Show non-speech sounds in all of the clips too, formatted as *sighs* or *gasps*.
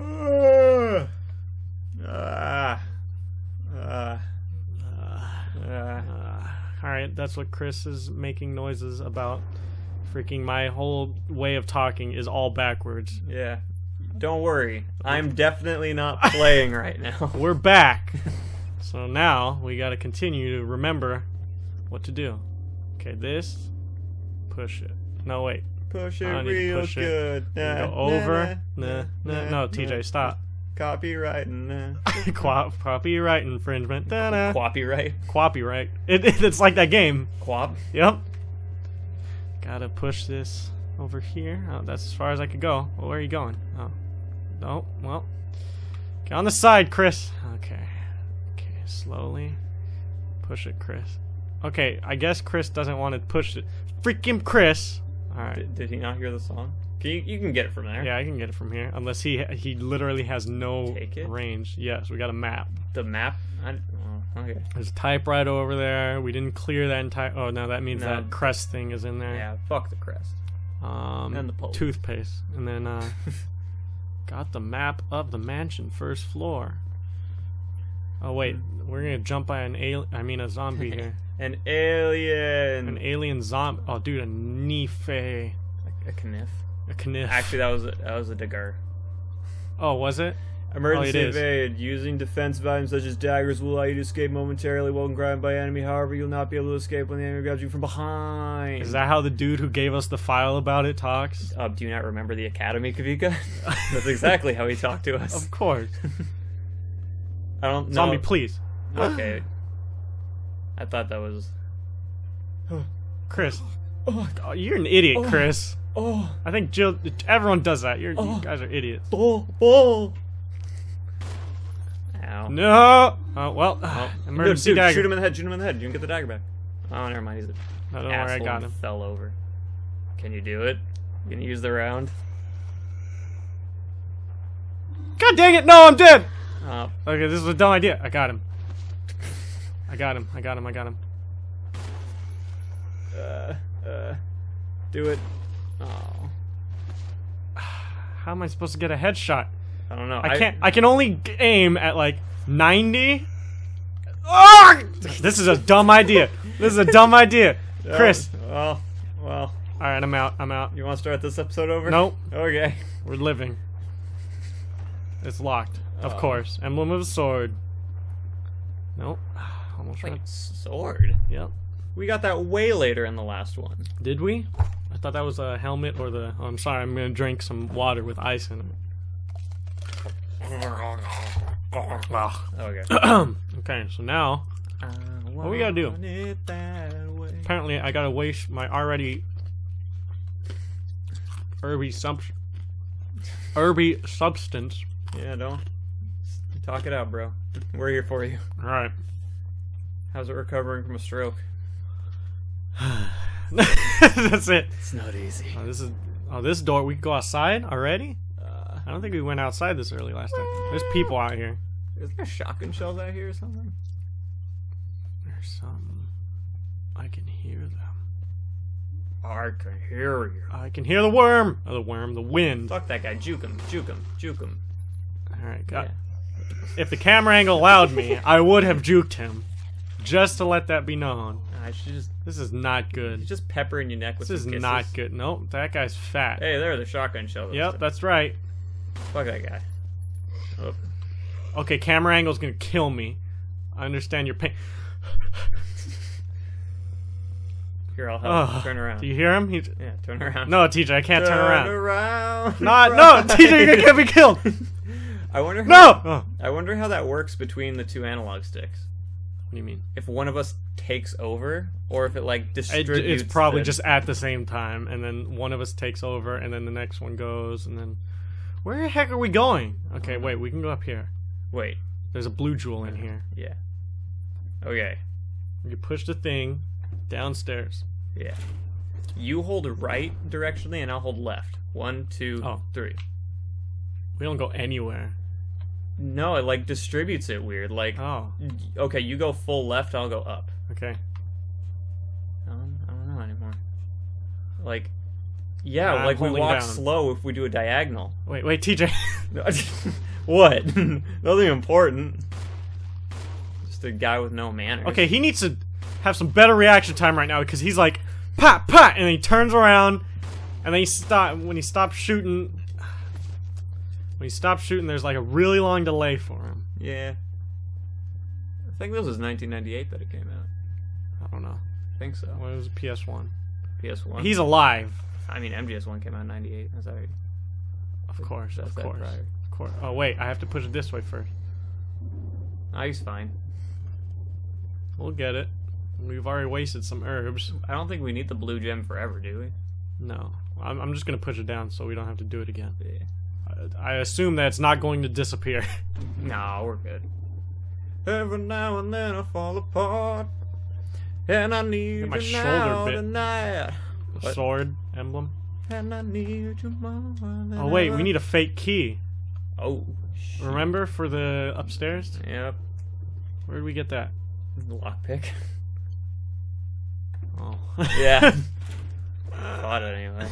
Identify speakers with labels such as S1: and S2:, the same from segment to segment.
S1: Ah. Ah. Ah.
S2: All right, that's what Chris is making noises about. Freaking my whole way of talking is all backwards.
S1: Yeah. Don't worry. I'm definitely not playing *laughs* right now. *laughs*
S2: We're back. so now we got to continue to remember what to do. Okay, this. Push it. No, wait.
S1: Push it
S2: don't need to
S1: real
S2: push
S1: good.
S2: We
S1: Nah,
S2: go
S1: nah,
S2: over.
S1: nah,
S2: Nah, nah,
S1: nah,
S2: no. TJ, stop.
S1: Copyright. Nah. *laughs*
S2: Qua- Copyright infringement. Da-da.
S1: Copyright.
S2: Copyright. It, it, it's like that game.
S1: Quap.
S2: Yep. Gotta push this over here. Oh, that's as far as I could go. Well, where are you going? Oh. No. Well. Get on the side, Chris. Okay. Okay, slowly. Push it, Chris. Okay, I guess Chris doesn't want to push it. Freaking Chris! Alright.
S1: Did, did he not hear the song? Can you, you can get it from there.
S2: Yeah, I can get it from here. Unless he he literally has no range. Yes, we got a map.
S1: The map. I, oh, okay.
S2: There's a typewriter over there. We didn't clear that entire. Oh no, that means
S1: No.
S2: that crest thing is in there.
S1: Yeah. Fuck the crest.
S2: Um,
S1: And the pole.
S2: toothpaste, and then uh, *laughs* got the map of the mansion, first floor. Oh wait,
S1: Hmm.
S2: we're gonna jump by an alien. I mean a zombie *laughs* here.
S1: An alien.
S2: An alien zombie. Oh dude, a Nife, a
S1: a, a kniff.
S2: kniff.
S1: Actually, that was a, that was a dagger.
S2: oh was it?
S1: Emergency
S2: Oh, it is.
S1: evade. Using defense items such as daggers will allow you to escape momentarily while grabbed by enemy. However, you'll not be able to escape when the enemy grabs you from behind.
S2: Is that how the dude who gave us the file about it talks?
S1: Uh, do you not remember the Academy, Kavika? *laughs* That's exactly how he talked to us.
S2: Of course. *laughs*
S1: I don't know.
S2: Zombie, please.
S1: Okay. I thought that was.
S2: Chris.
S1: Oh,
S2: Oh, you're an idiot,
S1: Oh.
S2: Chris.
S1: oh,
S2: I think Jill. Everyone does that. You're,
S1: Oh.
S2: You guys are idiots.
S1: oh, oh. Ow.
S2: No. Oh well. *sighs*
S1: Oh,
S2: Emergency
S1: dude, dude,
S2: dagger.
S1: Shoot him in the head. Shoot him in the head. You can get the dagger back. Oh, never mind. He's a
S2: I don't know where I
S1: asshole
S2: got him.
S1: Fell over. Can you do it? You gonna use the round?
S2: God dang it! No, I'm dead.
S1: Oh,
S2: Okay, this is a dumb idea. I got him. I got him. I got him. I got him.
S1: uh, uh, do it. Oh, *sighs*
S2: How am I supposed to get a headshot?
S1: I don't know.
S2: I can't. I can only aim at like 90. Ah! This is a dumb idea. This is a dumb idea. *laughs*
S1: Oh,
S2: Chris.
S1: Well, well.
S2: All right, I'm out. I'm out.
S1: You want to start this episode over?
S2: Nope.
S1: Okay.
S2: We're living. It's locked, of
S1: Oh.
S2: course. Emblem of a sword. Nope. Almost right.
S1: sword.
S2: Yep.
S1: We got that way later in the last one.
S2: Did we? I thought that was a helmet or the. Oh, I'm sorry. I'm gonna drink some water with ice in it. Wow.
S1: Okay. *coughs*
S2: okay, so now
S1: what
S2: we gotta do? apparently I gotta waste my already herby sub herby substance.
S1: Yeah, don't talk it out, bro. We're here for you.
S2: All right.
S1: How's it recovering from a stroke? *sighs*
S2: That's it.
S1: It's not easy.
S2: Oh, this is. Oh, this door. We go outside already.
S1: Uh,
S2: I don't think we went outside this early last time. There's people out here.
S1: is there shotgun shells out here or something?
S2: There's some. I can hear them.
S1: I can hear you.
S2: I can hear the worm. Oh, the worm. The wind.
S1: Fuck that guy. Juke him. Juke him. Juke him.
S2: All right.
S1: Yeah.
S2: If the camera angle allowed me, I would have juked him, just to let that be known.
S1: I should just
S2: This is not good.
S1: just pepper in your neck with
S2: This is
S1: some kisses.
S2: not good. Nope, that guy's fat.
S1: Hey, there, the shotgun shell.
S2: Yep, that's right.
S1: Fuck that guy. Oh.
S2: Okay, camera angle's gonna kill me. I understand your pain.
S1: Here, I'll help.
S2: Ugh.
S1: turn around.
S2: Do you hear him? He's...
S1: Yeah, turn around.
S2: No, TJ, I can't turn around.
S1: around.
S2: Not, no, *laughs* TJ, you're gonna get me killed.
S1: I wonder. How,
S2: No. Oh.
S1: I wonder how that works between the two analog sticks.
S2: Do you mean?
S1: If one of us takes over, or if it like
S2: It,
S1: distributes.
S2: it's probably
S1: the-
S2: just at the same time, and then one of us takes over, and then the next one goes, and then where the heck are we going? Okay, wait, we can go up here.
S1: Wait.
S2: There's a blue jewel in here.
S1: Yeah. Okay.
S2: You push the thing downstairs.
S1: Yeah. You hold right directionally, and I'll hold left. One, two,
S2: Oh.
S1: three.
S2: We don't go anywhere.
S1: No, it like distributes it weird. Like,
S2: Oh,
S1: okay, you go full left, I'll go up.
S2: okay.
S1: I don't, I don't know anymore. Like, Yeah, like we walk
S2: down.
S1: slow if we do a diagonal.
S2: Wait, wait, TJ. *laughs* *laughs*
S1: what? *laughs* Nothing important. Just a guy with no manners.
S2: okay, he needs to have some better reaction time right now because he's like, pat, pat, and then he turns around, and then he stop. When he stops shooting, when he stops shooting, there's like a really long delay for him.
S1: Yeah. I think this was 1998 that it came out.
S2: I don't know.
S1: I think so.
S2: Well, it was PS1.
S1: PS1.
S2: He's alive,
S1: I mean, MGS1 came out in 98. That's alright.
S2: of course,
S1: That's
S2: of course,
S1: prior.
S2: of course. Oh wait, I have to push it this way first.
S1: Ah, he's fine.
S2: We'll get it. We've already wasted some herbs.
S1: I don't think we need the blue gem forever, do we?
S2: No, I'm, I'm just gonna push it down so we don't have to do it again.
S1: Yeah.
S2: I, I assume that it's not going to disappear. *laughs*
S1: No, we're good. Every now and then I fall apart. And I need
S2: Get my
S1: you
S2: shoulder
S1: now
S2: bit.
S1: tonight. What?
S2: Sword emblem.
S1: And I need you more than
S2: Oh wait,
S1: ever.
S2: we need a fake key.
S1: Oh, shit.
S2: Remember for the upstairs?
S1: Yep.
S2: Where did we get that?
S1: Lockpick.
S2: Oh.
S1: Yeah. *laughs* Thought it anyway.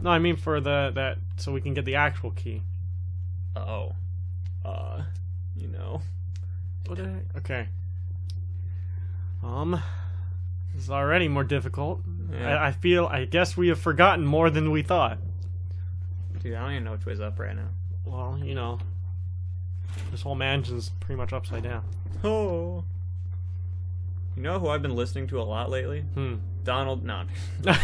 S2: No, I mean for the that so we can get the actual key.
S1: Oh. Uh, you know.
S2: What the heck? Okay. Um, this is already more difficult.
S1: Yeah.
S2: I, I feel. I guess we have forgotten more than we thought.
S1: Dude, I don't even know which way's up right now.
S2: Well, you know, this whole mansion's pretty much upside down.
S1: Oh. You know who I've been listening to a lot lately?
S2: Hmm.
S1: Donald. No. *laughs*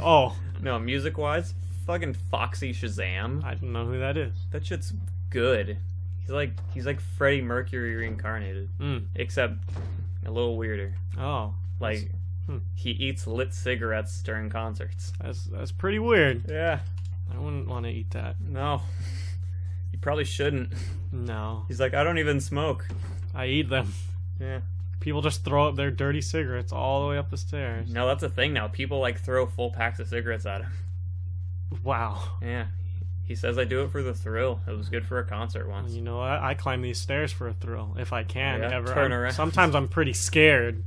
S2: oh,
S1: No, music wise, fucking Foxy Shazam.
S2: I don't know who that is.
S1: That shit's good. He's like he's like Freddie Mercury reincarnated,
S2: Hmm.
S1: except a little weirder.
S2: Oh,
S1: Like
S2: Hmm.
S1: he eats lit cigarettes during concerts.
S2: that's that's pretty weird.
S1: Yeah.
S2: I wouldn't want to eat that.
S1: No. *laughs* You probably shouldn't.
S2: No,
S1: He's like, I don't even smoke.
S2: I eat them.
S1: Yeah.
S2: People just throw up their dirty cigarettes all the way up the stairs.
S1: No, that's a thing now. People like throw full packs of cigarettes at him.
S2: Wow.
S1: Yeah. He says I do it for the thrill. It was good for a concert once.
S2: You know, I, I climb these stairs for a thrill if I can
S1: Yeah,
S2: ever.
S1: turn
S2: I'm- Sometimes I'm pretty scared.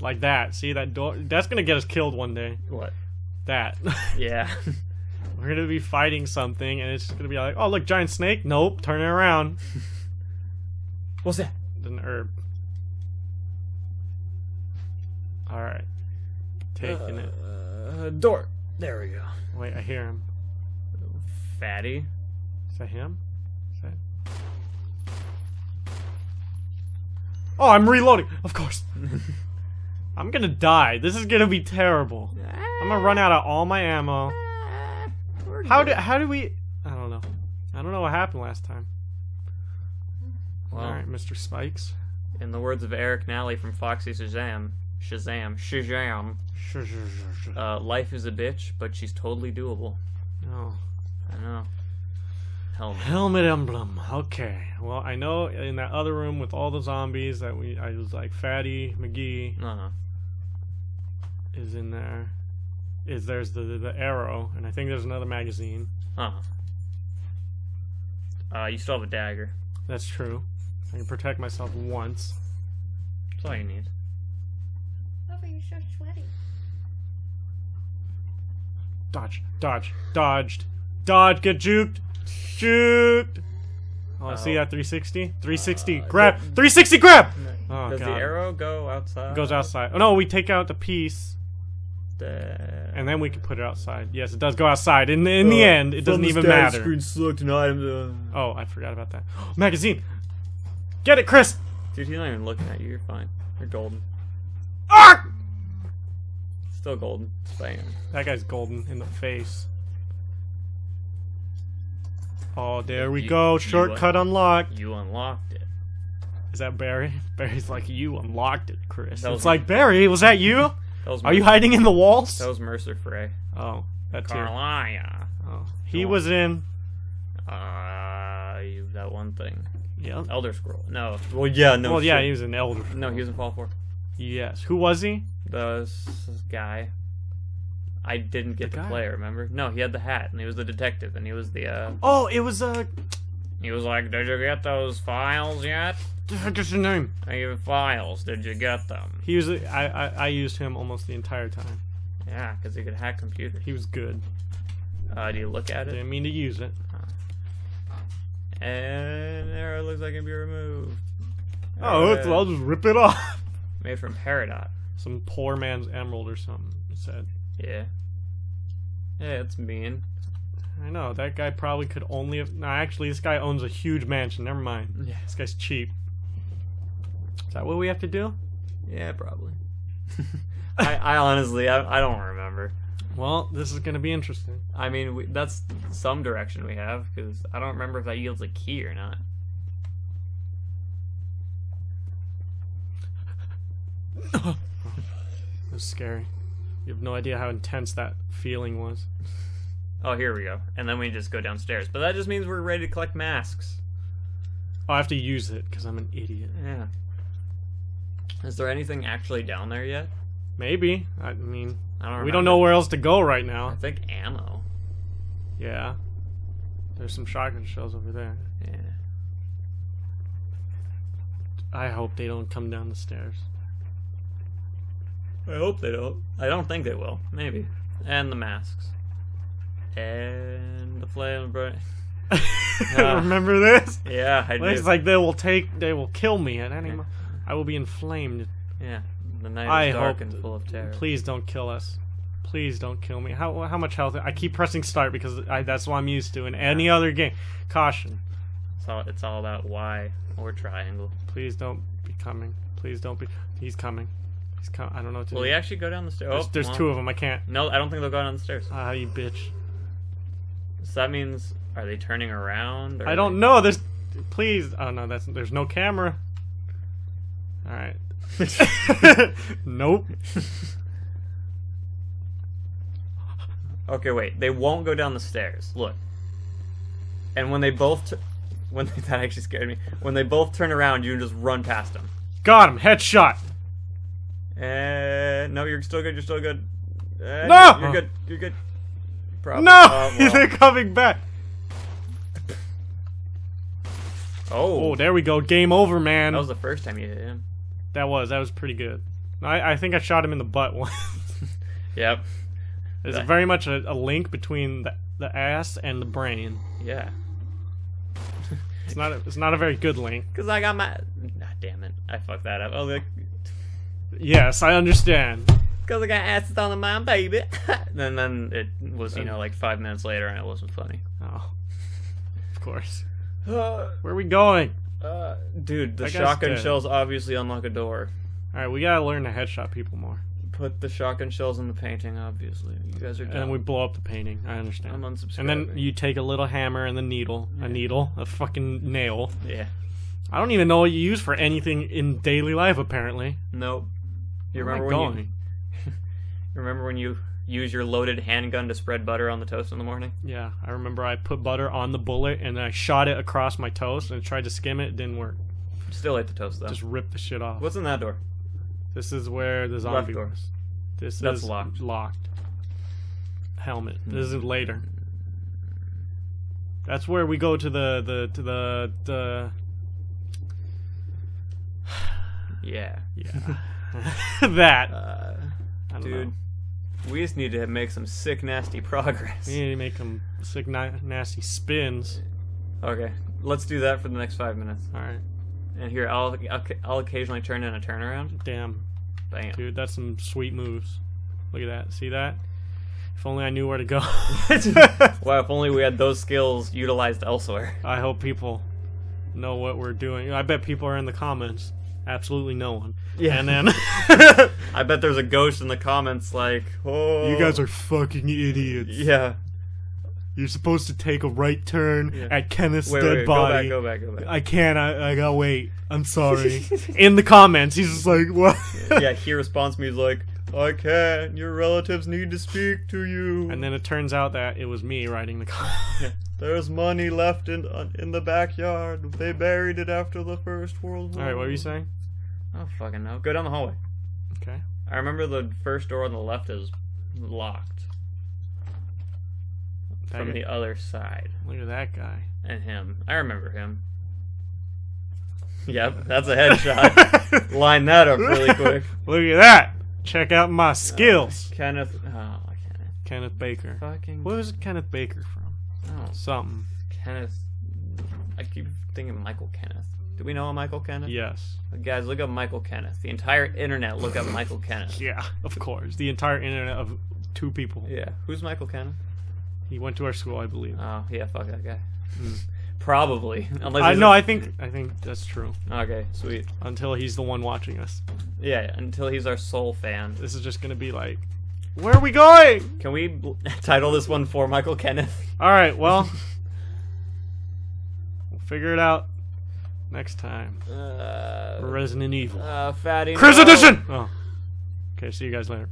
S2: Like that. See that door? That's gonna get us killed one day.
S1: What?
S2: That. *laughs*
S1: Yeah.
S2: We're gonna be fighting something, and it's gonna be like, oh look, giant snake. Nope, turn it around. *laughs*
S1: What's that?
S2: An herb. All right, taking it.
S1: Uh, door. There we go.
S2: Wait, I hear him.
S1: Fatty.
S2: Is that him? Is that? Oh, I'm reloading. Of course. *laughs* I'm gonna die. This is gonna be terrible. I'm gonna run out of all my ammo. How did how do we? I don't know. I don't know what happened last time.
S1: Well,
S2: all right, Mr. Spikes.
S1: in the words of Eric Nally from Foxy Shazam, Shazam, Shazam, uh, life is a bitch, but she's totally doable.
S2: Oh.
S1: I know. Helmet.
S2: Helmet emblem. Okay. Well, I know in that other room with all the zombies that we I was like Fatty McGee
S1: Uh-huh.
S2: is in there. Is there's the, the the arrow and I think there's another magazine.
S1: Uh-huh. Uh, you still have a dagger.
S2: That's true. I can protect myself once.
S1: That's all you need.
S3: Over, so sweaty.
S2: Dodge, dodge, dodged, dodge, get juked, juked. Oh, see
S1: Oh.
S2: that 360? 360,
S1: Uh,
S2: grab,
S1: the-
S2: 360, grab. Oh
S1: Does
S2: god,
S1: the arrow go outside?
S2: it goes outside. Oh no, we take out the piece
S1: The...
S2: and then we can put it outside. Yes, it does go outside. In the, in the end, it doesn't even matter.
S1: select an item.
S2: Oh, I forgot about that. *gasps* Magazine, get it, Chris.
S1: Dude, he's not even looking at you. You're fine. You're golden.
S2: Ah!
S1: Still golden. Spam.
S2: That guy's golden in the face. Oh, there we
S1: You-
S2: go.
S1: you
S2: Shortcut unlocked.
S1: You unlocked it.
S2: Is that Barry? *laughs* Barry's like, you unlocked it, Chris.
S1: That was
S2: it's like, Barry, was that you?
S1: That was
S2: Are you hiding in the walls?
S1: That was Mercer Frey.
S2: Oh, that too.
S1: Karliah.
S2: Oh, he was in.
S1: Uh, that one thing.
S2: Yeah.
S1: Elder Scroll. No. Well, yeah, no.
S2: well, yeah,
S1: shit.
S2: he was in Elder.
S1: No, he was in Fallout 4.
S2: Yes. Who was he?
S1: The s- guy. I didn't get
S2: The
S1: to
S2: guy?
S1: play. Remember? No, he had the hat, and he was the detective, and he was the. uh
S2: Oh, it was uh,
S1: He was like, "Did you get those files yet?
S2: just a name.
S1: Files. Did you get them?"
S2: He was. I, I I used him almost the entire time.
S1: Yeah, because he could hack computers.
S2: He was good.
S1: Uh, do you look at it?
S2: I didn't mean to use it.
S1: And there it looks like it can be removed.
S2: Oh,
S1: Alright.
S2: I'll just rip it off.
S1: Made from Peridot.
S2: Some poor man's emerald or something. It said.
S1: Yeah. Yeah, it's mean.
S2: I know that guy probably could only have. No, actually, this guy owns a huge mansion. Never mind.
S1: Yeah.
S2: This guy's cheap. Is that what we have to do?
S1: Yeah, probably. *laughs* I, I honestly, I, I don't remember.
S2: Well, this is gonna be interesting.
S1: I mean, we, that's some direction we have because I don't remember if that yields a key or not. *laughs*
S2: It was scary. You have no idea how intense that feeling was.
S1: Oh, here we go. And then we just go downstairs. But that just means we're ready to collect masks.
S2: Oh, I have to use it because I'm an idiot.
S1: Yeah. Is there anything actually down there yet?
S2: Maybe. I mean,
S1: I don't.
S2: we don't know where else to go right now.
S1: I think ammo.
S2: Yeah. There's some shotgun shells over there.
S1: Yeah.
S2: I hope they don't come down the stairs.
S1: I hope they don't. I don't think they will. Maybe. And the masks. And the flame burn. *laughs* Yeah.
S2: Remember this?
S1: Yeah, I do.
S2: It's like they will take, they will kill me at any moment. I will be inflamed.
S1: yeah. The night
S2: I
S1: is dark
S2: hope.
S1: and full of terror.
S2: Please don't kill us. Please don't kill me. How how much health? I keep pressing start because I, that's what I'm used to in any other game. Caution.
S1: It's all, it's all about Y or triangle.
S2: Please don't be coming. Please don't be. He's coming. He's coming. I don't know what to
S1: Will
S2: do.
S1: he actually go down the stairs?
S2: There's,
S1: Oh,
S2: there's
S1: well.
S2: two of them. I can't.
S1: No, I don't think they'll go down the stairs.
S2: Ah, you bitch.
S1: So that means, are they turning around? Or
S2: I don't know. There's. Please. Oh no. That's. There's no camera. All right. *laughs* nope. *laughs*
S1: Okay, wait. They won't go down the stairs. Look. And when they both, t- when they, *laughs* that actually scared me. When they both turn around, you can just run past them.
S2: Got him. Headshot.
S1: And no, you're still good. You're still good. Uh,
S2: No!
S1: you're, you're good. You're good. Probably.
S2: No,
S1: uh, *laughs* well-
S2: they're coming back.
S1: oh,
S2: Oh, there we go. Game over, man.
S1: that was the first time you hit him.
S2: That was that was pretty good. I, I think I shot him in the butt *laughs* once.
S1: Yep.
S2: There's
S1: That-
S2: very much a, a link between the, the ass and the brain.
S1: Yeah.
S2: It's not a, it's not a very good link. *laughs*
S1: Cause I got my. Ah, damn it! I fucked that up. Oh, look.
S2: Yes, I understand.
S1: Cause I got acid on the mind, baby. *laughs* and then it was, you know, like five minutes later, and it wasn't funny.
S2: Oh, of course. *sighs*
S1: Uh,
S2: Where are we going?
S1: uh, dude, the shotgun
S2: dead.
S1: shells obviously unlock a door.
S2: All right, we gotta learn to headshot people more,
S1: Put the shotgun shells in the painting. Obviously, you guys are
S2: and
S1: dumb.
S2: then we blow up the painting. I understand.
S1: I'm unsubscribing.
S2: And then you take a little hammer and the needle, a needle, a fucking nail.
S1: yeah.
S2: I don't even know what you use for anything in daily life. Apparently,
S1: Nope. You
S2: Where am I
S1: remember when
S2: going? *laughs*
S1: you remember when you use your loaded handgun to spread butter on the toast in the morning?
S2: Yeah, I remember I put butter on the bullet and then I shot it across my toast and tried to skim it. It didn't work.
S1: Still ate the toast though.
S2: Just ripped the shit off.
S1: What's in that door?
S2: This is where the zombie
S1: door.
S2: was. This
S1: That's
S2: is
S1: locked.
S2: Locked. Helmet. Hmm. This is later. That's where we go to the the to the the *sighs*
S1: Yeah.
S2: yeah *laughs* *laughs* that
S1: Uh, dude,
S2: know.
S1: we just need to make some sick, nasty progress.
S2: We need to make some sick, na- nasty spins.
S1: Okay, let's do that for the next five minutes.
S2: All right,
S1: And here, I'll I'll, I'll occasionally turn in a turnaround.
S2: damn,
S1: Bam.
S2: dude, that's some sweet moves. Look at that. See that? If only I knew where to go. *laughs* *laughs*
S1: Wow, if only we had those skills utilized elsewhere.
S2: I hope people know what we're doing. I bet people are in the comments. Absolutely no one.
S1: Yeah.
S2: And then *laughs* *laughs*
S1: I bet there's a ghost in the comments like, oh.
S2: you guys are fucking idiots.
S1: Yeah.
S2: You're supposed to take a right turn
S1: Yeah.
S2: at Kenneth's
S1: Wait,
S2: dead
S1: wait,
S2: body.
S1: go back, go back, go back.
S2: I can't. I, I gotta wait. I'm sorry. *laughs* in the comments, he's just like, what?
S1: yeah, he responds to me he's like, I can't. Your relatives need to speak to you.
S2: And then it turns out that it was me writing the comment. *laughs*
S1: There's money left in uh, in the backyard. They buried it after the First World War.
S2: All right, what were you saying?
S1: Oh fucking no. Go down the hallway.
S2: Okay.
S1: I remember the first door on the left is locked
S2: That
S1: from
S2: guy-
S1: the other side.
S2: Look at that guy.
S1: And him. I remember him. *laughs* Yep, that's a headshot. *laughs* Line that up really quick.
S2: Look at that. Check out my uh, skills.
S1: Kenneth. Oh, Kenneth.
S2: Kenneth Baker.
S1: Fucking.
S2: Where was Kenneth Baker from?
S1: Oh,
S2: Something.
S1: Kenneth. I keep thinking Michael Kenneth. Do we know a Michael Kenneth?
S2: Yes.
S1: Guys, look up Michael Kenneth. The entire internet look up Michael Kenneth.
S2: Yeah, of course. The entire internet of two people.
S1: Yeah. Who's Michael Kenneth?
S2: He went to our school, I believe.
S1: Oh, yeah, fuck that guy. Hmm. *laughs* Probably. Unless
S2: I no,
S1: a-
S2: I think I think that's true.
S1: Okay, sweet.
S2: Until he's the one watching us.
S1: Yeah, until he's our sole fan.
S2: This is just gonna be like, where are we going?
S1: Can we *laughs* title this one for Michael Kenneth? *laughs*
S2: All right, well, we'll figure it out next time.
S1: Uh,
S2: Resident Evil.
S1: uh, fatty.
S2: Chris
S1: no.
S2: Edition. Oh, okay. See you guys later.